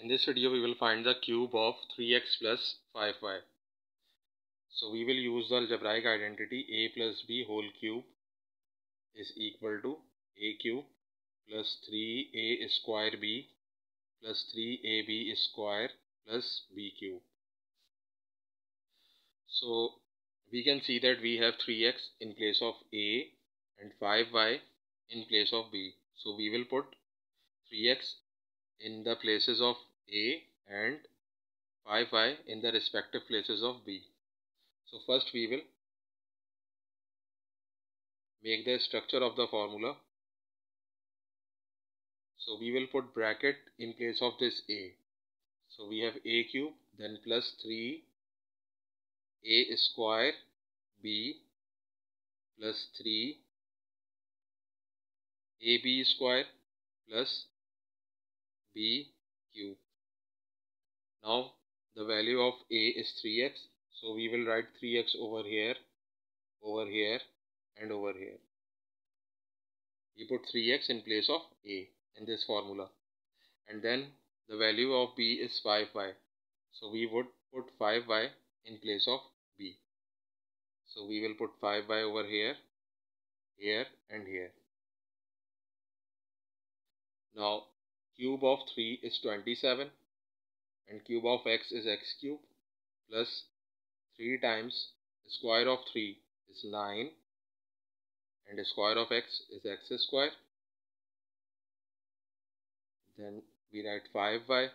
In this video we will find the cube of 3x plus 5y. So we will use the algebraic identity a plus b whole cube is equal to a cube plus 3a square b plus 3ab square plus b cube. So we can see that we have 3x in place of a and 5y in place of b. So we will put 3x in the places of A and 5y in the respective places of B. So first we will make the structure of the formula. So we will put bracket in place of this A. So we have A cube then plus 3 A square B plus 3 AB square plus b cube. Now the value of a is 3x. So we will write 3x over here, over here and over here. We put 3x in place of a in this formula. And then the value of b is 5y. So we would put 5y in place of b. So we will put 5y over here, here and here. Now cube of 3 is 27 and cube of x is x cube plus 3 times square of 3 is 9 and square of x is x square. Then we write 5y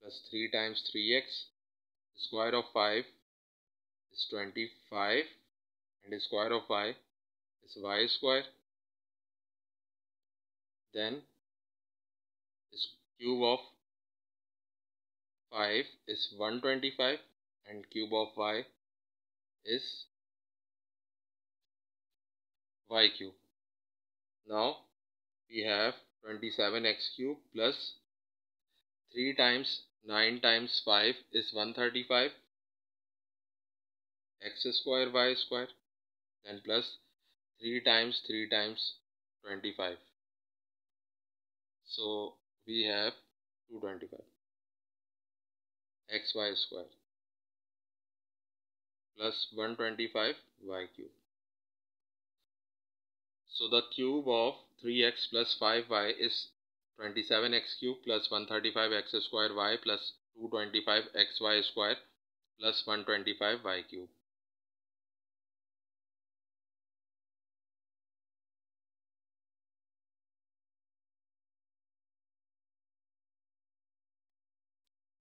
plus 3 times 3x square of 5 is 25 and square of y is y square. Then cube of 5 is 125 and cube of y is y cube. Now we have 27x cube plus 3 times 9 times 5 is 135 x square y square then plus 3 times 3 times 25 so we have 225 xy square plus 125 y cube. So the cube of 3x plus 5y is 27x cube plus 135x square y plus 225xy square plus 125 y cube.